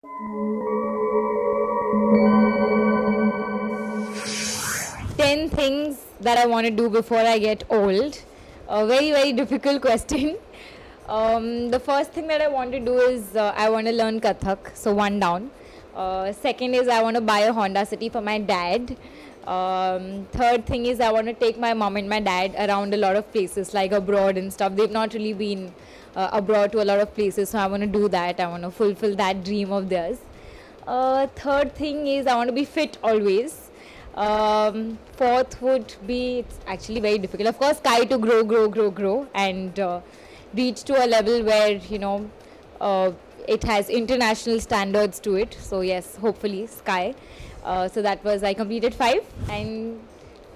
10 things that I want to do before I get old. A very, very difficult question. Um, the first thing that I want to do is uh, I want to learn Kathak, so one down. Uh, second is I want to buy a Honda City for my dad. Um, third thing is I want to take my mom and my dad around a lot of places like abroad and stuff. They've not really been uh, abroad to a lot of places, so I want to do that. I want to fulfill that dream of theirs. Uh, third thing is I want to be fit always. Um, fourth would be it's actually very difficult. Of course, Sky to grow, grow, grow, grow, and uh, reach to a level where you know uh, it has international standards to it. So yes, hopefully Sky. Uh, so that was I completed five and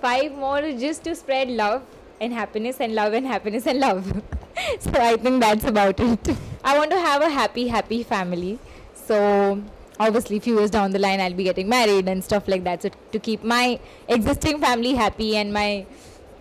five more just to spread love and happiness and love and happiness and love. so I think that's about it. I want to have a happy, happy family. So obviously, few years down the line, I'll be getting married and stuff like that. So to keep my existing family happy and my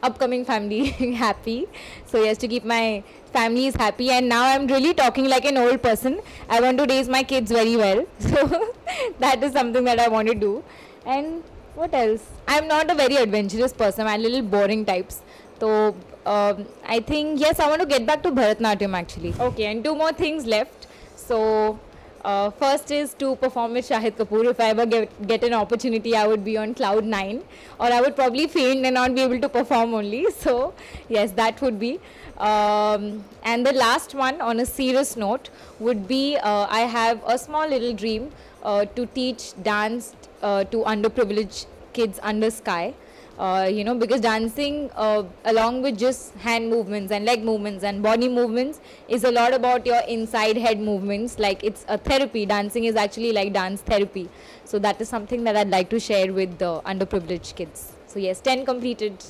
upcoming family happy. So yes, to keep my family is happy. And now I'm really talking like an old person. I want to raise my kids very well. So that is something that I want to do. And what else? I'm not a very adventurous person. I'm a little boring types. So um, I think yes, I want to get back to Bharatnatyam actually. Okay, and two more things left. So uh, first is to perform with Shahid Kapoor. If I ever get, get an opportunity, I would be on cloud nine, or I would probably faint and not be able to perform only. So yes, that would be. Um, and the last one, on a serious note, would be uh, I have a small little dream uh, to teach dance uh, to underprivileged kids under Sky. Uh, you know, because dancing uh, along with just hand movements and leg movements and body movements is a lot about your inside head movements. Like it's a therapy. Dancing is actually like dance therapy. So that is something that I'd like to share with the underprivileged kids. So yes, 10 completed.